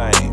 lane.